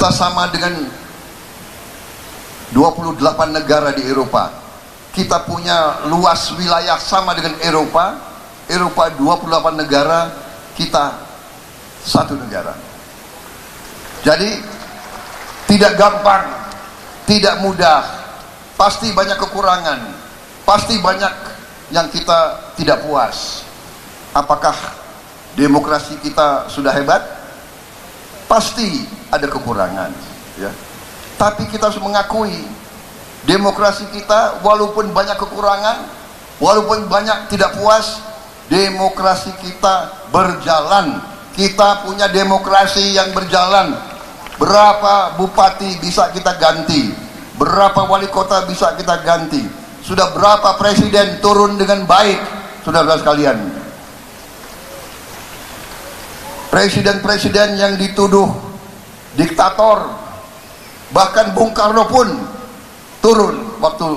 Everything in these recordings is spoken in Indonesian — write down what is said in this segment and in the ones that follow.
kita sama dengan 28 negara di Eropa. Kita punya luas wilayah sama dengan Eropa. Eropa 28 negara kita satu negara. Jadi tidak gampang tidak mudah. Pasti banyak kekurangan pasti banyak yang kita tidak puas. Apakah demokrasi kita sudah hebat pasti ada kekurangan ya. Tapi kita harus mengakui demokrasi kita walaupun banyak kekurangan walaupun banyak tidak puas demokrasi kita berjalan. Kita punya demokrasi yang berjalan. Berapa bupati bisa kita ganti? Berapa wali kota bisa kita ganti? Sudah berapa presiden turun dengan baik? Saudara sekalian presiden-presiden yang dituduh diktator bahkan Bung Karno pun turun waktu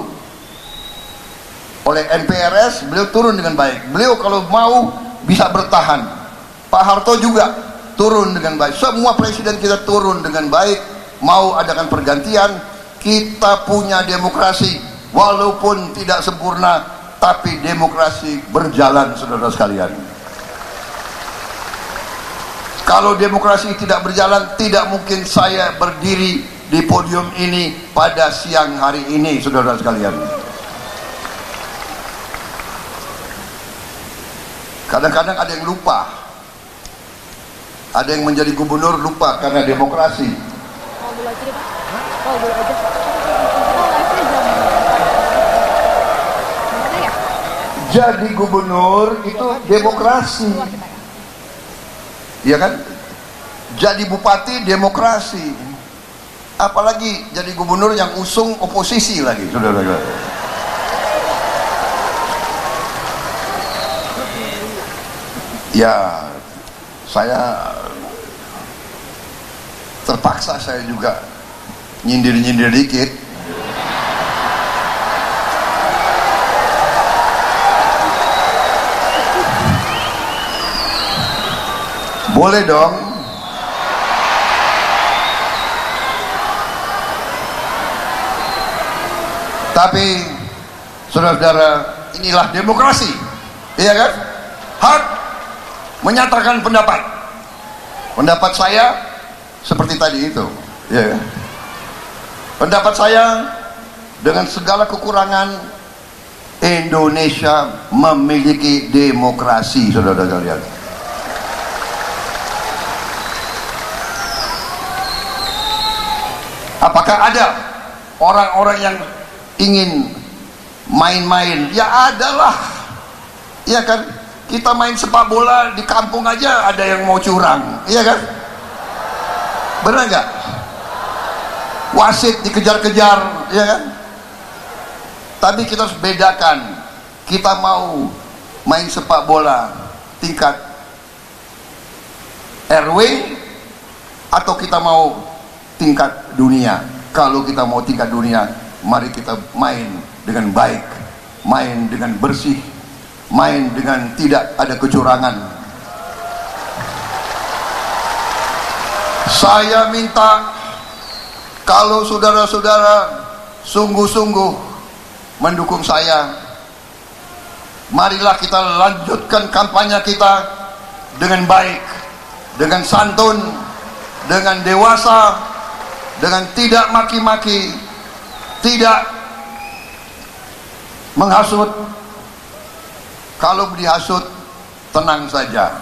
oleh NPRS beliau turun dengan baik. Beliau kalau mau bisa bertahan. Pak Harto juga turun dengan baik. Semua presiden kita turun dengan baik mau adakan pergantian kita punya demokrasi. Walaupun tidak sempurna tapi demokrasi berjalan saudara sekalian kalau demokrasi tidak berjalan tidak mungkin saya berdiri di podium ini pada siang hari ini saudara sekalian. Kadang-kadang ada yang lupa. Ada yang menjadi gubernur lupa karena demokrasi. Jadi gubernur itu demokrasi ya kan? Jadi bupati demokrasi. Apalagi jadi gubernur yang usung oposisi lagi saudara-saudara. Ya saya terpaksa saya juga nyindir-nyindir dikit boleh dong. Tapi saudara-saudara inilah demokrasi. Iya kan? Hak menyatakan pendapat. Pendapat saya seperti tadi itu. Ya kan? pendapat saya dengan segala kekurangan Indonesia memiliki demokrasi saudara apakah ada orang-orang yang ingin main-main? Ya adalah. Ya kan? Kita main sepak bola di kampung aja ada yang mau curang. Iya kan? Benar nggak? Wasit dikejar-kejar ya kan? Tapi kita harus bedakan. Kita mau main sepak bola tingkat RW atau kita mau tingkat dunia. Kalau kita mau tingkat dunia mari kita main dengan baik main dengan bersih main dengan tidak ada kecurangan. Saya minta kalau saudara-saudara sungguh-sungguh mendukung saya marilah kita lanjutkan kampanye kita dengan baik dengan santun dengan dewasa dengan tidak maki-maki tidak menghasut. Kalau dihasut tenang saja